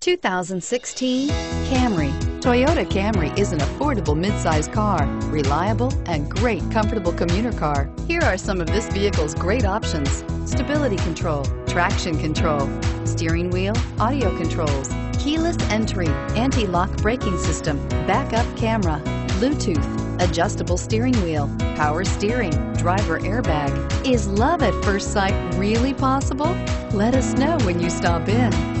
2016 Camry. Toyota Camry is an affordable midsize car, reliable and great comfortable commuter car. Here are some of this vehicle's great options. Stability control, traction control, steering wheel, audio controls, keyless entry, anti-lock braking system, backup camera, Bluetooth, adjustable steering wheel, power steering, driver airbag. Is love at first sight really possible? Let us know when you stop in.